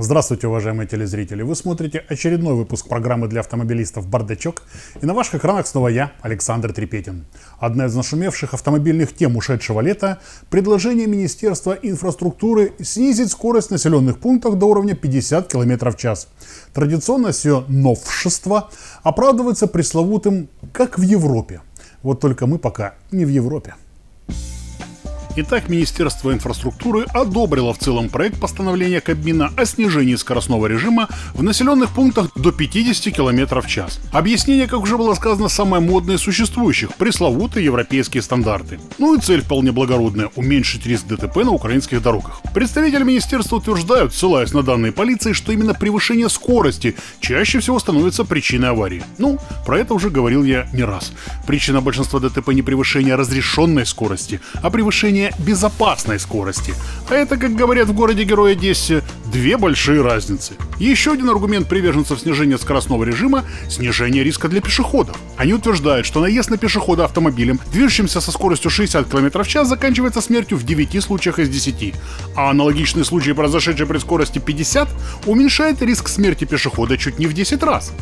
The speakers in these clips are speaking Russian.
Здравствуйте, уважаемые телезрители! Вы смотрите очередной выпуск программы для автомобилистов «Бардачок». И на ваших экранах снова я, Александр Трепетин. Одна из нашумевших автомобильных тем ушедшего лета – предложение Министерства инфраструктуры снизить скорость в населенных пунктах до уровня 50 км в час. Традиционно все новшество оправдывается пресловутым «как в Европе». Вот только мы пока не в Европе. Итак, Министерство инфраструктуры одобрило в целом проект постановления Кабмина о снижении скоростного режима в населенных пунктах до 50 км в час. Объяснение, как уже было сказано, самое модное из существующих – пресловутые европейские стандарты. Ну и цель вполне благородная – уменьшить риск ДТП на украинских дорогах. Представители министерства утверждают, ссылаясь на данные полиции, что именно превышение скорости чаще всего становится причиной аварии. Ну, про это уже говорил я не раз. Причина большинства ДТП не превышение разрешенной скорости, а превышение безопасной скорости. А это, как говорят в городе-герое Одессе, две большие разницы. Еще один аргумент приверженцев снижения скоростного режима – снижение риска для пешеходов. Они утверждают, что наезд на пешехода автомобилем, движущимся со скоростью 60 км в час, заканчивается смертью в 9 случаях из 10. А аналогичный случай, произошедший при скорости 50, уменьшает риск смерти пешехода чуть не в 10 раз.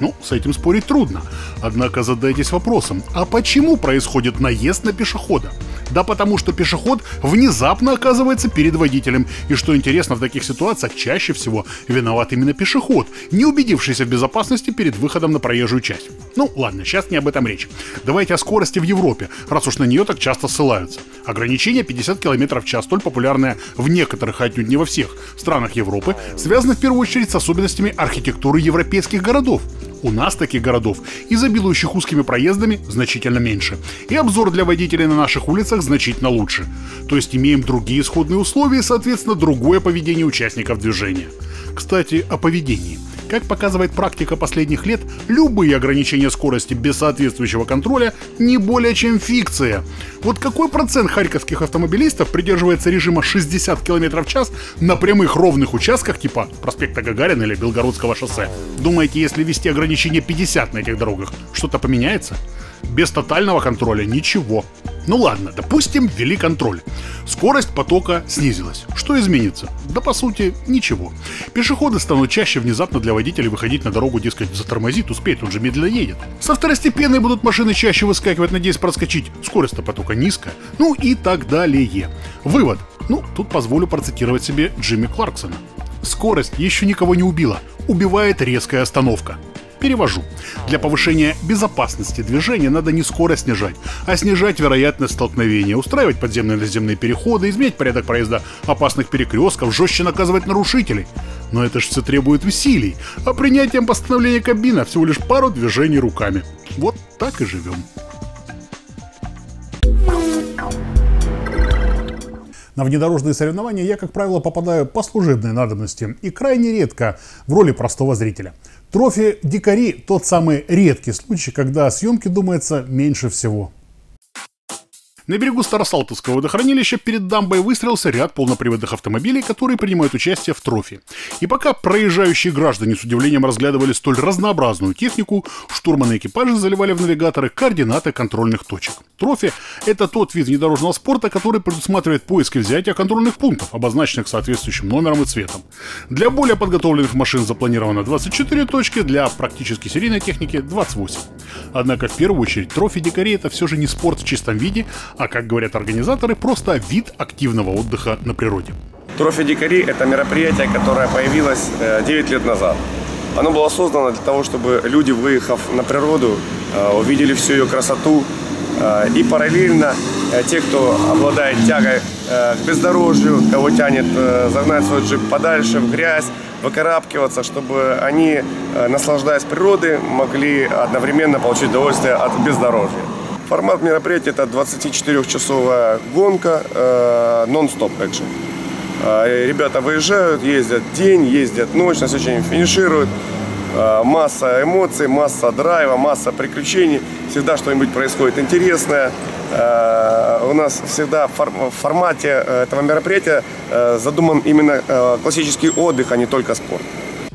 Ну, с этим спорить трудно. Однако задайтесь вопросом, а почему происходит наезд на пешехода? Да потому что пешеход внезапно оказывается перед водителем. И что интересно, в таких ситуациях чаще всего виноват именно пешеход, не убедившийся в безопасности перед выходом на проезжую часть. Ну ладно, сейчас не об этом речь. Давайте о скорости в Европе, раз уж на нее так часто ссылаются. Ограничение 50 км в час, столь популярное в некоторых, а не во всех странах Европы, связано в первую очередь с особенностями архитектуры европейских городов. У нас таких городов, изобилующих узкими проездами, значительно меньше. И обзор для водителей на наших улицах значительно лучше. То есть имеем другие исходные условия и, соответственно, другое поведение участников движения. Кстати, о поведении – как показывает практика последних лет, любые ограничения скорости без соответствующего контроля не более чем фикция. Вот какой процент харьковских автомобилистов придерживается режима 60 км в час на прямых ровных участках типа проспекта Гагарина или Белгородского шоссе? Думаете, если ввести ограничение 50 на этих дорогах, что-то поменяется? Без тотального контроля ничего. Ну ладно, допустим, ввели контроль. Скорость потока снизилась. Что изменится? Да по сути, ничего. Пешеходы станут чаще внезапно для водителей выходить на дорогу, дескать, затормозит, успеет, он же медленно едет. Со второстепенной будут машины чаще выскакивать, надеясь проскочить. Скорость-то потока низкая. Ну и так далее. Вывод. Ну, тут позволю процитировать себе Джимми Кларксона. Скорость еще никого не убила. Убивает резкая остановка. Перевожу. Для повышения безопасности движения надо не скорость снижать, а снижать вероятность столкновения, устраивать подземные и наземные переходы, изменять порядок проезда опасных перекрестков, жестче наказывать нарушителей. Но это же все требует усилий, а принятием постановления кабина всего лишь пару движений руками. Вот так и живем. На внедорожные соревнования я, как правило, попадаю по служебной надобности и крайне редко в роли простого зрителя – Трофи «Дикари» – тот самый редкий случай, когда о съемке думается меньше всего. На берегу Старосалтовского водохранилища перед дамбой выстроился ряд полноприводных автомобилей, которые принимают участие в трофи. И пока проезжающие граждане с удивлением разглядывали столь разнообразную технику, штурманы экипажа заливали в навигаторы координаты контрольных точек. Трофи – это тот вид внедорожного спорта, который предусматривает поиск и взятие контрольных пунктов, обозначенных соответствующим номером и цветом. Для более подготовленных машин запланировано 24 точки, для практически серийной техники – 28. Однако в первую очередь трофи дикарей – это все же не спорт в чистом виде, а, как говорят организаторы, просто вид активного отдыха на природе. Трофи дикари – это мероприятие, которое появилось 9 э, лет назад. Оно было создано для того, чтобы люди, выехав на природу, э, увидели всю ее красоту, э, и параллельно те, кто обладает тягой к бездорожью, кого тянет загнать свой джип подальше в грязь, выкарабкиваться, чтобы они, наслаждаясь природой, могли одновременно получить удовольствие от бездорожья. Формат мероприятия это 24-часовая гонка, э, нон-стоп экшен. Э, ребята выезжают, ездят день, ездят ночь, на следующий день финишируют. Э, масса эмоций, масса драйва, масса приключений. Всегда что-нибудь происходит интересное. У нас всегда в формате этого мероприятия задуман именно классический отдых, а не только спорт.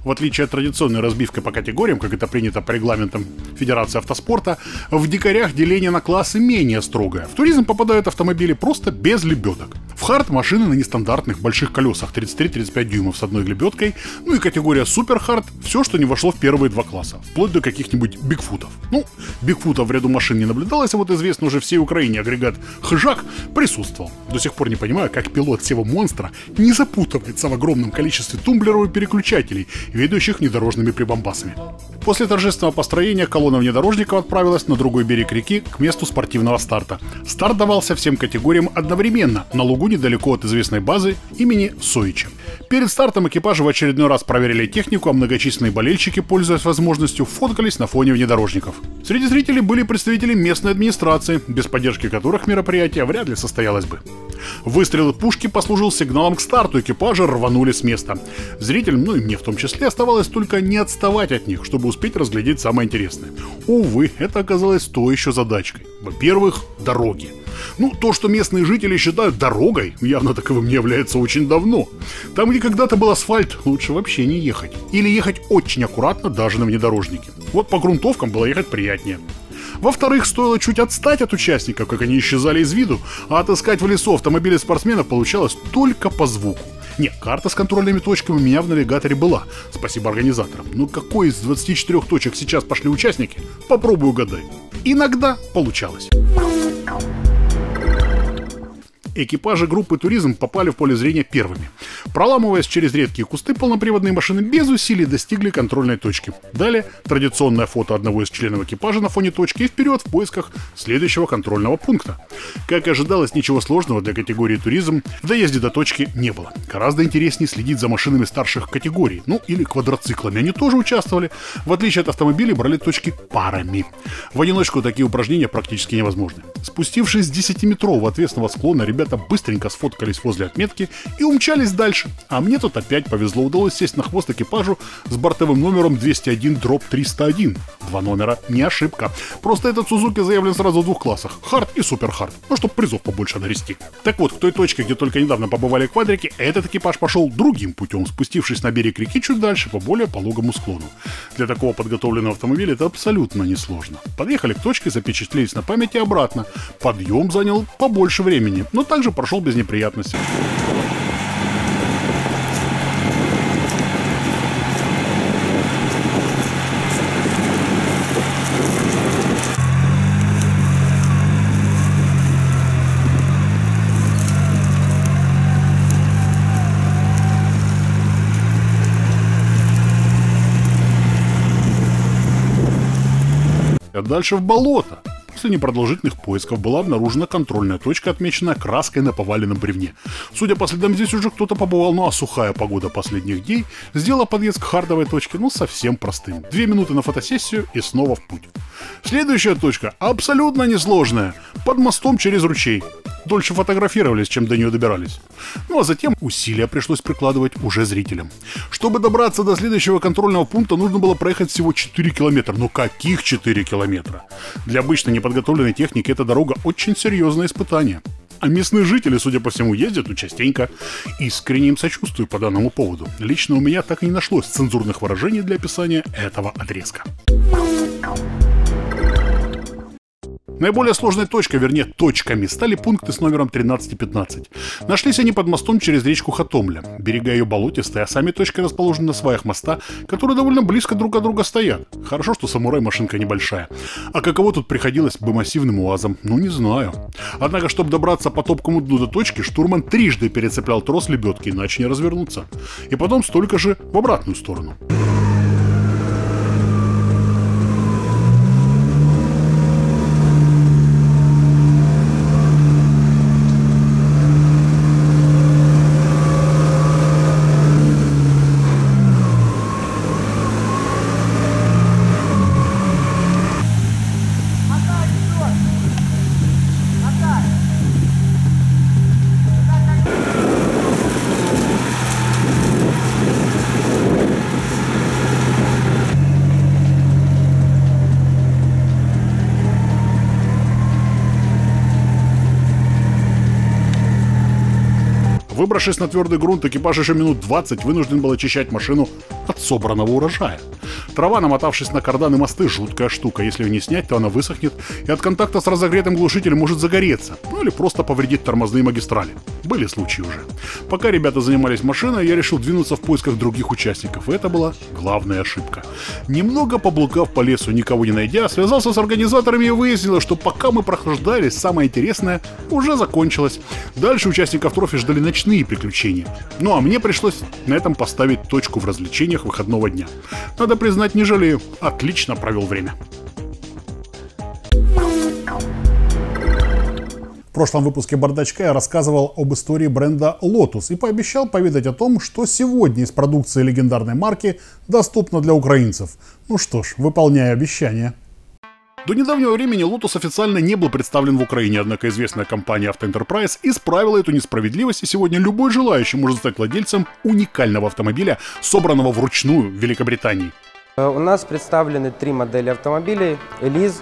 В отличие от традиционной разбивки по категориям, как это принято по регламентам Федерации автоспорта, в дикарях деление на классы менее строгое. В туризм попадают автомобили просто без лебедок. В хард машины на нестандартных больших колесах 33-35 дюймов с одной лебедкой, ну и категория супер хард – все, что не вошло в первые два класса, вплоть до каких-нибудь бигфутов. Ну, бигфутов в ряду машин не наблюдалось, а вот известно уже всей Украине агрегат Хжак присутствовал. До сих пор не понимаю, как пилот всего монстра не запутывается в огромном количестве тумблеров и переключателей, ведущих внедорожными прибамбасами. После торжественного построения колонна внедорожников отправилась на другой берег реки к месту спортивного старта. Старт давался всем категориям одновременно на лугу недалеко от известной базы имени Соича. Перед стартом экипажи в очередной раз проверили технику, а многочисленные болельщики, пользуясь возможностью, фоткались на фоне внедорожников. Среди зрителей были представители местной администрации, без поддержки которых мероприятие вряд ли состоялось бы. Выстрел пушки послужил сигналом к старту, экипажи рванули с места. Зрителям, ну и мне в том числе, оставалось только не отставать от них, чтобы успеть разглядеть самое интересное. Увы, это оказалось то еще задачкой. Во-первых, дороги. Ну, то, что местные жители считают дорогой, явно таковым не является очень давно. Там, где когда-то был асфальт, лучше вообще не ехать. Или ехать очень аккуратно даже на внедорожнике. Вот по грунтовкам было ехать приятнее. Во-вторых, стоило чуть отстать от участников, как они исчезали из виду, а отыскать в лесу автомобили спортсменов получалось только по звуку. Нет, карта с контрольными точками у меня в навигаторе была, спасибо организаторам. Но какой из 24 точек сейчас пошли участники, попробуй угадай. Иногда получалось. Экипажи группы «Туризм» попали в поле зрения первыми. Проламываясь через редкие кусты, полноприводные машины без усилий достигли контрольной точки. Далее традиционное фото одного из членов экипажа на фоне точки и вперед в поисках следующего контрольного пункта. Как и ожидалось, ничего сложного для категории «Туризм» в доезде до точки не было. Гораздо интереснее следить за машинами старших категорий, ну или квадроциклами. Они тоже участвовали. В отличие от автомобилей, брали точки парами. В одиночку такие упражнения практически невозможны. Спустившись с 10-метрового ответственного склона, ребята ребята быстренько сфоткались возле отметки и умчались дальше. А мне тут опять повезло, удалось сесть на хвост экипажу с бортовым номером 201 дроп 301. Два номера, не ошибка. Просто этот Сузуки заявлен сразу в двух классах. Хард и супер хард. Ну, чтобы призов побольше нарести. Так вот, к той точке, где только недавно побывали квадрики, этот экипаж пошел другим путем, спустившись на берег реки чуть дальше, по более пологому склону. Для такого подготовленного автомобиля это абсолютно несложно. Подъехали к точке, запечатлелись на памяти обратно. Подъем занял побольше времени, но также прошел без неприятностей. А дальше в болото. После непродолжительных поисков была обнаружена контрольная точка, отмеченная краской на поваленном бревне. Судя по следам, здесь уже кто-то побывал, ну а сухая погода последних дней сделала подъезд к хардовой точке, ну, совсем простым. Две минуты на фотосессию и снова в путь. Следующая точка абсолютно несложная. Под мостом через ручей. Дольше фотографировались, чем до нее добирались. Ну а затем усилия пришлось прикладывать уже зрителям. Чтобы добраться до следующего контрольного пункта, нужно было проехать всего 4 километра. Но каких 4 километра? Для обычно неподготовленной техники эта дорога очень серьезное испытание. А местные жители, судя по всему, ездят ну, частенько. Искренне им сочувствую по данному поводу. Лично у меня так и не нашлось цензурных выражений для описания этого отрезка. Наиболее сложной точкой, вернее точками, стали пункты с номером 13 и 15. Нашлись они под мостом через речку Хатомля. Берега ее болотистые, а сами точки расположены на сваях моста, которые довольно близко друг от друга стоят. Хорошо, что самурай машинка небольшая. А каково тут приходилось бы массивным уазом? Ну, не знаю. Однако, чтобы добраться по топкому дну до точки, штурман трижды перецеплял трос лебедки, иначе не развернуться. И потом столько же в обратную сторону. Выбравшись на твердый грунт, экипаж еще минут 20 вынужден был очищать машину от собранного урожая. Трава, намотавшись на карданы мосты, жуткая штука. Если ее не снять, то она высохнет и от контакта с разогретым глушителем может загореться. Ну или просто повредить тормозные магистрали. Были случаи уже. Пока ребята занимались машиной, я решил двинуться в поисках других участников. И это была главная ошибка. Немного поблукав по лесу, никого не найдя, связался с организаторами и выяснилось, что пока мы прохлаждались, самое интересное уже закончилось. Дальше участников трофи ждали ночные приключения. Ну а мне пришлось на этом поставить точку в развлечениях выходного дня. Надо признать, не жалею. Отлично провел время. В прошлом выпуске «Бардачка» я рассказывал об истории бренда Lotus и пообещал поведать о том, что сегодня из продукции легендарной марки доступно для украинцев. Ну что ж, выполняя обещание. До недавнего времени Lotus официально не был представлен в Украине, однако известная компания Auto Enterprise исправила эту несправедливость, и сегодня любой желающий может стать владельцем уникального автомобиля, собранного вручную в Великобритании. Э, у нас представлены три модели автомобилей – Elise,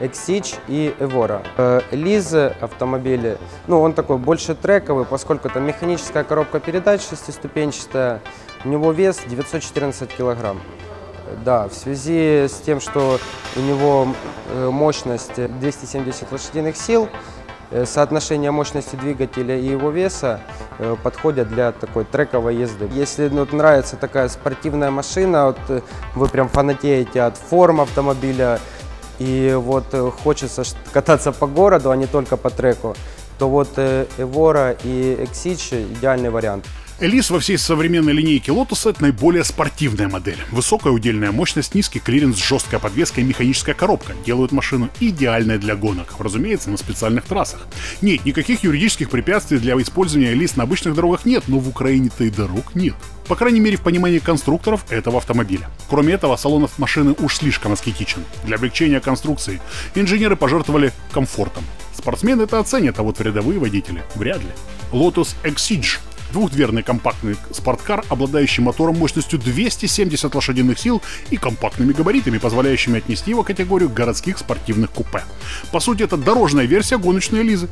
Exige и Evora. Elise автомобили, ну он такой больше трековый, поскольку это механическая коробка передач шестиступенчатая, у него вес 914 килограмм. Да, в связи с тем, что у него э, мощность 270 лошадиных сил, э, соотношение мощности двигателя и его веса э, подходят для такой трековой езды. Если ну, нравится такая спортивная машина, вот, вы прям фанатеете от форм автомобиля, и вот хочется кататься по городу, а не только по треку, то вот Evora и Exige идеальный вариант. Elise во всей современной линейке Lotus это наиболее спортивная модель. Высокая удельная мощность, низкий клиренс, жесткая подвеска и механическая коробка делают машину идеальной для гонок, разумеется, на специальных трассах. Нет, никаких юридических препятствий для использования Elise на обычных дорогах нет, но в Украине-то и дорог нет. По крайней мере, в понимании конструкторов этого автомобиля. Кроме этого, салон машины уж слишком аскетичен. Для облегчения конструкции инженеры пожертвовали комфортом. Спортсмены это оценят, а вот рядовые водители вряд ли. Lotus Exige Двухдверный компактный спорткар, обладающий мотором мощностью 270 лошадиных сил и компактными габаритами, позволяющими отнести его категорию городских спортивных купе. По сути, это дорожная версия гоночной Лизы.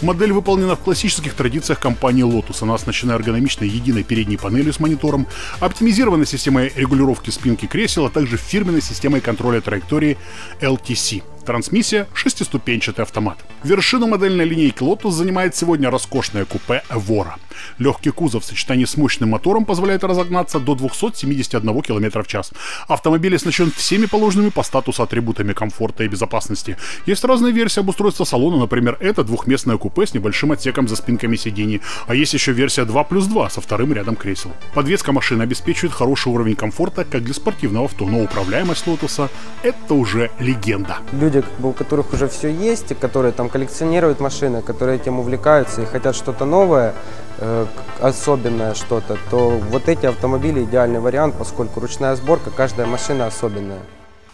Модель выполнена в классических традициях компании Lotus. Она оснащена эргономичной единой передней панелью с монитором, оптимизированной системой регулировки спинки кресел, а также фирменной системой контроля траектории LTC. Трансмиссия – шестиступенчатый автомат. Вершину модельной линейки Lotus занимает сегодня роскошное купе Evora. Легкий кузов в сочетании с мощным мотором позволяет разогнаться до 271 км в час. Автомобиль оснащен всеми положенными по статусу атрибутами комфорта и безопасности. Есть разные версии обустройства салона, например, это двухместное купе с небольшим отсеком за спинками сидений, а есть еще версия 2 плюс 2 со вторым рядом кресел. Подвеска машины обеспечивает хороший уровень комфорта как для спортивного авто, но управляемость Lotus а – это уже легенда. Люди люди, у которых уже все есть, которые там коллекционируют машины, которые этим увлекаются и хотят что-то новое, э, особенное что-то, то вот эти автомобили идеальный вариант, поскольку ручная сборка, каждая машина особенная.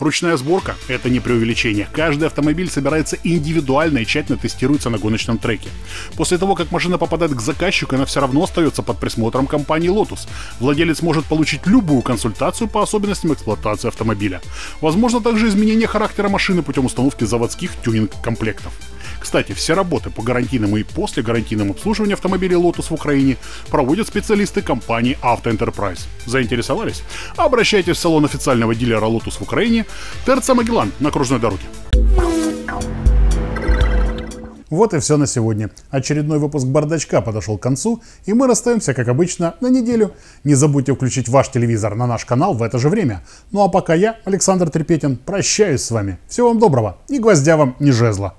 Ручная сборка – это не преувеличение. Каждый автомобиль собирается индивидуально и тщательно тестируется на гоночном треке. После того, как машина попадает к заказчику, она все равно остается под присмотром компании Lotus. Владелец может получить любую консультацию по особенностям эксплуатации автомобиля. Возможно также изменение характера машины путем установки заводских тюнинг-комплектов. Кстати, все работы по гарантийному и после гарантийному обслуживанию автомобилей Lotus в Украине проводят специалисты компании Auto Enterprise. Заинтересовались? Обращайтесь в салон официального дилера Lotus в Украине Терца Магеллан на окружной дороге. Вот и все на сегодня. Очередной выпуск «Бардачка» подошел к концу, и мы расстаемся, как обычно, на неделю. Не забудьте включить ваш телевизор на наш канал в это же время. Ну а пока я, Александр Трепетин, прощаюсь с вами. Всего вам доброго и гвоздя вам не жезла.